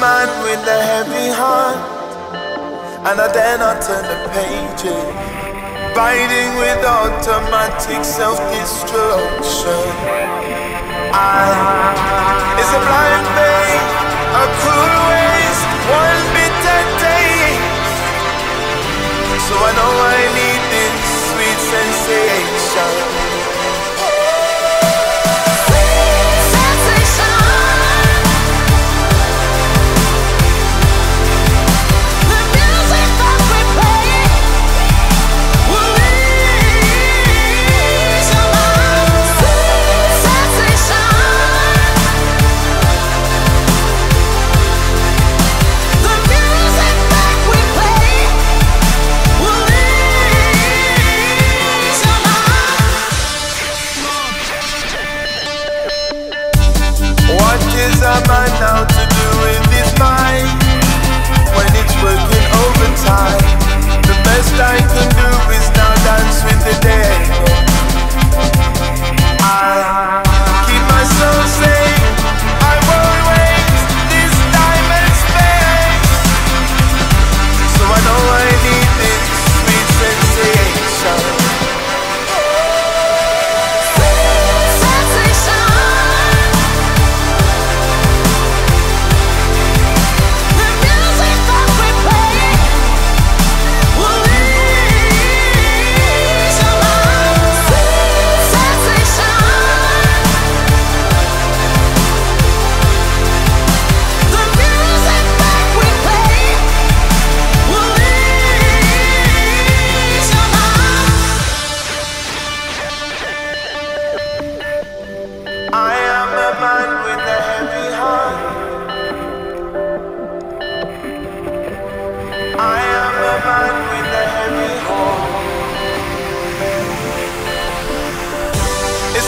man with a heavy heart, and I dare not turn the pages. Biting with automatic self-destruction. I is a blind faith, a cruel waste, one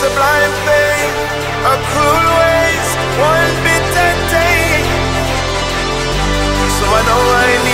a cruel waste, one. So I know I.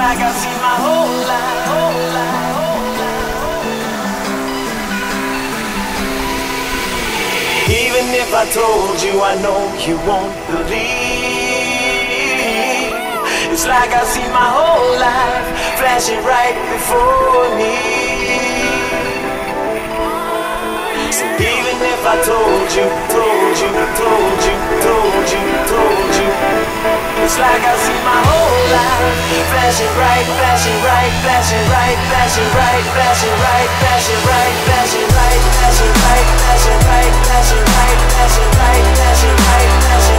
like I've seen my whole life. Even if I told you, I know you won't believe. It's like I've seen my whole life flashing right before me flashing right, flashing right, flashing right, flashing right, flashing right, flashing right, flashing right, flashing right, flashing right, flashing right, flashing